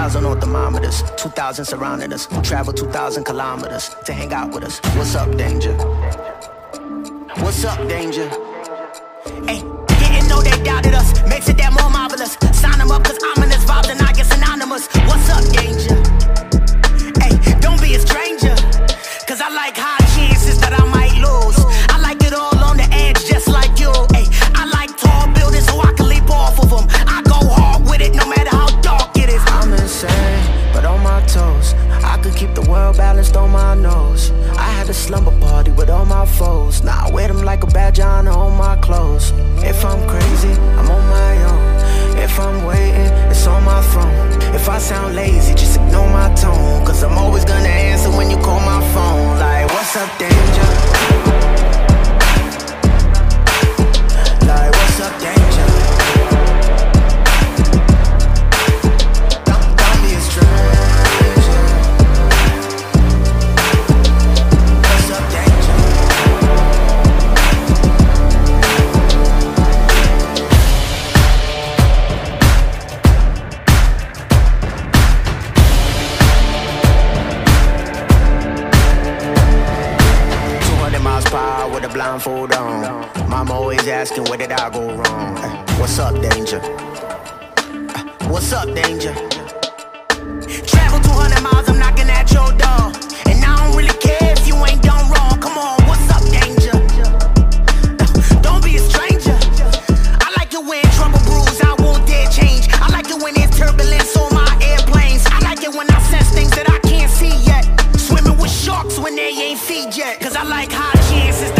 thousand on thermometers, two thousand surrounding us. Travel two thousand kilometers to hang out with us. What's up, danger? What's up, danger? Hey, didn't know they doubted us. I could keep the world balanced on my nose. I had a slumber party with all my foes. Blindfold on. Mama always asking where did I go wrong. What's up, danger? What's up, danger? Travel 200 miles, I'm knocking at your door. And I don't really care if you ain't done wrong. Come on, what's up, danger? Don't be a stranger. I like it when trouble brews, I won't dare change. I like it when there's turbulence on my airplanes. I like it when I sense things that I can't see yet. Swimming with sharks when they ain't feed yet. Cause I like high chances